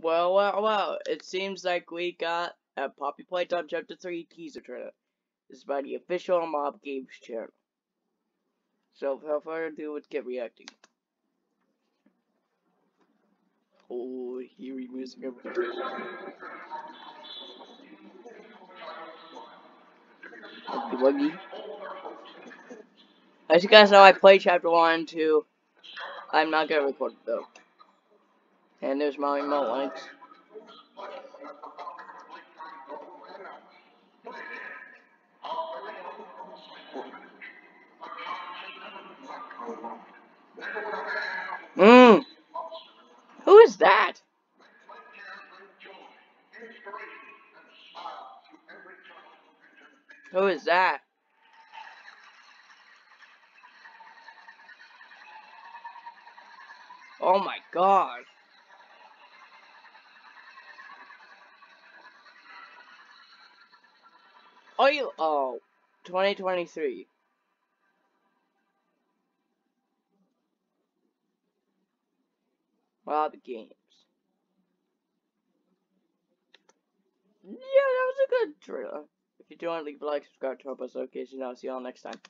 Well, well, well, it seems like we got a Poppy Playtime Chapter 3 teaser trailer. This is by the official Mob Games channel. So, without further ado, let's get reacting. Oh, eerie music wuggy. As you guys know, I played Chapter 1 and 2. I'm not gonna record it though. And there's my remote links. Mmm. Who is that? Who is that? Oh my god. Oh, you, oh, 2023. Wow, the games. Yeah, that was a good trailer. If you do want to leave a like, subscribe to help us. So now see y'all next time.